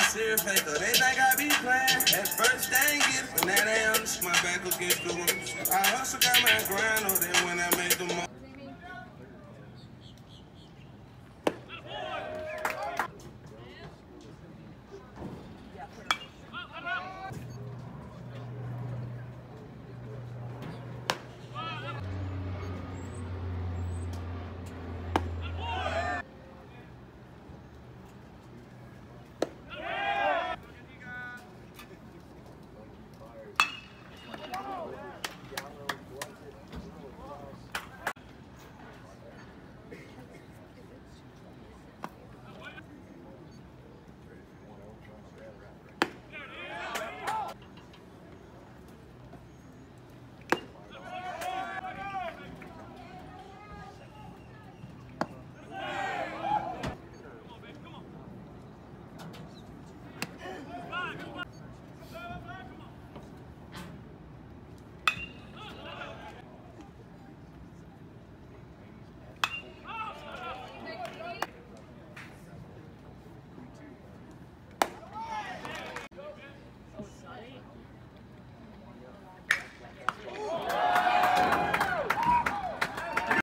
Serious faker, they think I be playing. At first they ain't get it, but now they understand my back against the wall. I hustle, got my grind, or then when I'm.